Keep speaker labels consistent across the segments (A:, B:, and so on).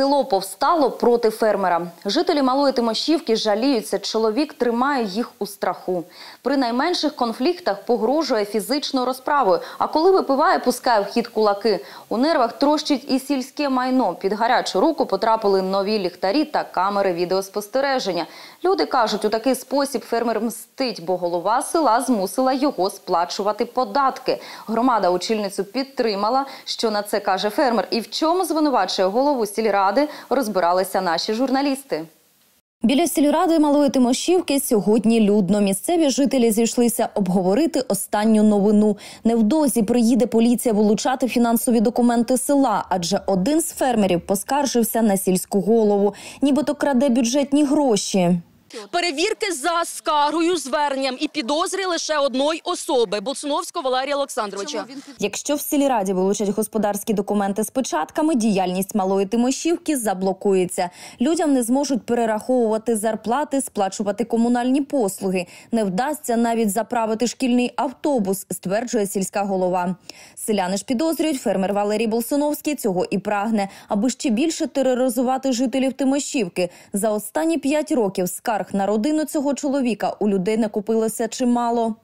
A: Село повстало проти фермера. Жителі малої Тимошівки жаліються, чоловік тримає їх у страху. При найменших конфліктах погрожує фізичною розправою, а коли випиває, пускає в хід кулаки. У нервах трощить і сільське майно. Під гарячу руку потрапили нові ліхтарі та камери відеоспостереження. Люди кажуть, у такий спосіб фермер мстить, бо голова села змусила його сплачувати податки. Громада очільницю підтримала, що на це каже фермер, і в чому звинувачує голову сільради, розбиралися наші журналісти. Біля сільради Малої Тимошівки сьогодні людно. Місцеві жителі зійшлися обговорити останню новину. Невдовзі приїде поліція вилучати фінансові документи села, адже один з фермерів поскаржився на сільську голову, нібито краде бюджетні гроші.
B: Перевірки за скаргою, зверненням і підозри лише одної особи Болсуновського Валерія Олександровича.
A: Якщо в сільраді вилучать господарські документи з печатками, діяльність малої Тимошівки заблокується. Людям не зможуть перераховувати зарплати, сплачувати комунальні послуги. Не вдасться навіть заправити шкільний автобус, стверджує сільська голова. Селяни ж підозрюють, фермер Валерій Болсуновський цього і прагне, аби ще більше тероризувати жителів Тимошівки. За останні п'ять років скарг на родину цього чоловіка у людей накопилося чимало.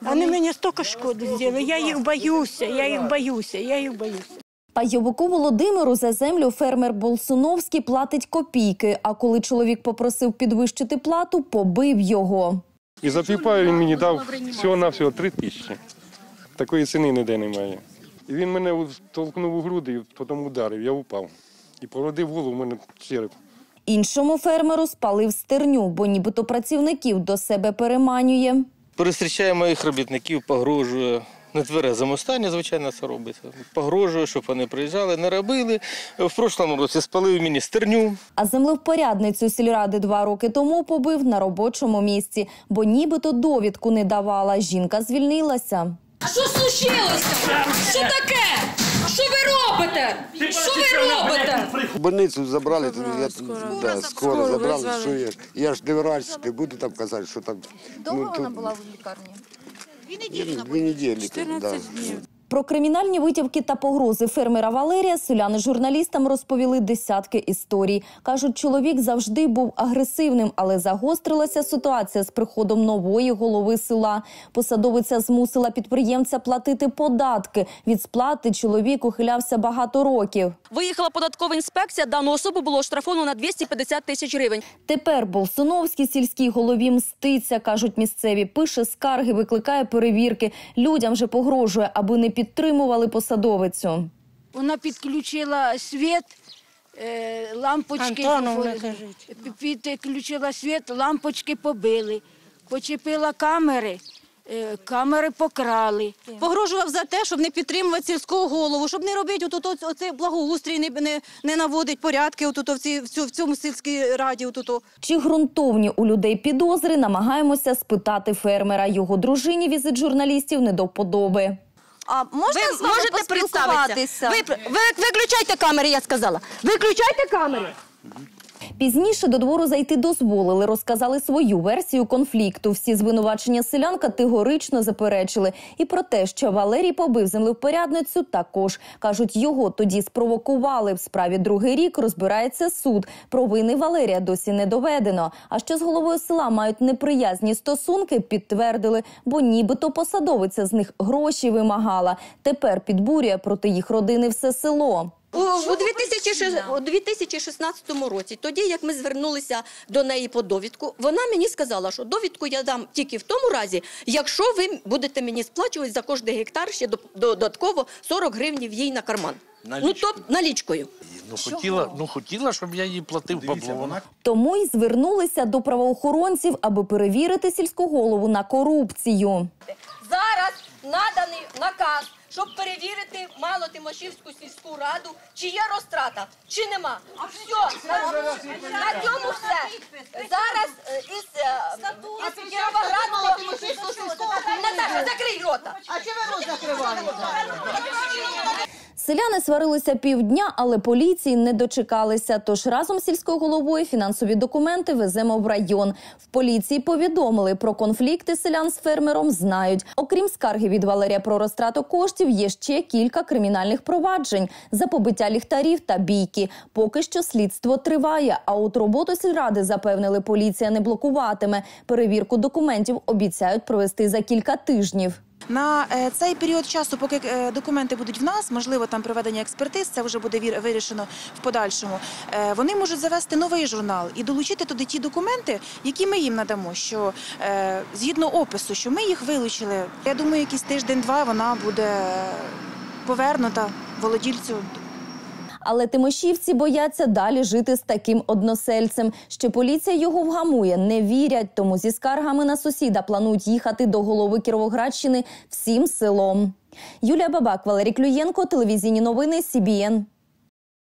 C: Вони мені стільки шкоди зробили. Я їх боюся, я їх боюся, я їх боюся.
A: Пайовику Володимиру за землю фермер Болсуновський платить копійки. А коли чоловік попросив підвищити плату, побив його.
D: І за півпаю він мені дав всього-навсього три тисячі. Такої ціни ніде немає. І він мене толкнув у груди потім ударив, я упав. І породив голову, в мене череп.
A: Іншому фермеру спалив стерню, бо нібито працівників до себе переманює.
E: Перестрічає моїх робітників, погрожує. Не тверезому стані, звичайно, це робиться. Погрожує, щоб вони приїжджали, не робили. В прошлому році спалив мені стерню.
A: А землевпорядницю сільради два роки тому побив на робочому місці, бо нібито довідку не давала. Жінка звільнилася.
B: Що случилося? Що таке? Що ви робите? Що ви робите?
F: В больницю забрали, то я да, скоро забрали, що я, я ж не врач, не буду там казати, що там. Довго вона була в лікарні? Дві неділі. Да.
A: Про кримінальні витівки та погрози фермера Валерія селяни журналістам розповіли десятки історій. Кажуть, чоловік завжди був агресивним, але загострилася ситуація з приходом нової голови села. Посадовиця змусила підприємця платити податки. Від сплати чоловік ухилявся багато років.
B: Виїхала податкова інспекція, дану особу було оштрафовано на 250 тисяч гривень.
A: Тепер Болсуновський сільській голові мститься, кажуть місцеві. Пише скарги, викликає перевірки. Людям же погрожує, аби не підтримували посадовицю.
C: Вона підключила світ, е, лампочки
G: кажіть.
C: пі- підключила світ, лампочки побили, почепила камери, е, камери покрали.
H: Погрожував за те, щоб не підтримувати сільського голову, щоб не робити отут, оц- оцей благоустрій, не, не, не наводить порядки отут, в, ці, в, цю, в цьому сільській раді. Отут.
A: Чи ґрунтовні у людей підозри, намагаємося спитати фермера. Його дружині візит журналістів не до вподоби.
H: А можна ви можете представитися? Ви, ви, виключайте камери, я сказала. Виключайте камери.
A: Пізніше до двору зайти дозволили, розказали свою версію конфлікту. Всі звинувачення селян категорично заперечили. І про те, що Валерій побив землевпорядницю, також кажуть, його тоді спровокували. В справі другий рік розбирається суд. Провини Валерія досі не доведено. А що з головою села мають неприязні стосунки, підтвердили, бо нібито посадовиця з них гроші вимагала. Тепер підбурює проти їх родини все село.
I: У, у, 2006, у 2016 році, тоді як ми звернулися до неї по довідку, вона мені сказала, що довідку я дам тільки в тому разі, якщо ви будете мені сплачувати за кожний гектар ще до- додатково 40 гривнів їй на карман. Ну, тобто налічкою.
J: Ну хотіла, ну хотіла, щоб я їй платив бабло.
A: Тому й звернулися до правоохоронців, аби перевірити сільську голову на корупцію.
I: Зараз наданий наказ, щоб перевірити мало Тимошівську сільську раду, чи є розтрата, чи нема. Все, на, на цьому все. Зараз е, із, е, Кіровоградського Наташа, закрий рота.
A: Селяни сварилися півдня, але поліції не дочекалися. Тож разом з сільською головою фінансові документи веземо в район. В поліції повідомили про конфлікти селян з фермером. Знають. Окрім скарги від Валерія про розтрату коштів, є ще кілька кримінальних проваджень за побиття ліхтарів та бійки. Поки що слідство триває. А от роботу сільради запевнили, поліція не блокуватиме. Перевірку документів обіцяють провести за кілька тижнів.
G: На е, цей період часу, поки е, документи будуть в нас, можливо, там проведення експертиз, це вже буде вирішено в подальшому. е, Вони можуть завести новий журнал і долучити туди ті документи, які ми їм надамо. Що згідно опису, що ми їх вилучили. Я думаю, якийсь тиждень-два вона буде повернута володільцю
A: Але тимошівці бояться далі жити з таким односельцем. Що поліція його вгамує, не вірять. Тому зі скаргами на сусіда планують їхати до голови Кіровоградщини всім селом. Юлія Бабак, Валерій Клюєнко, телевізійні новини СІБІН.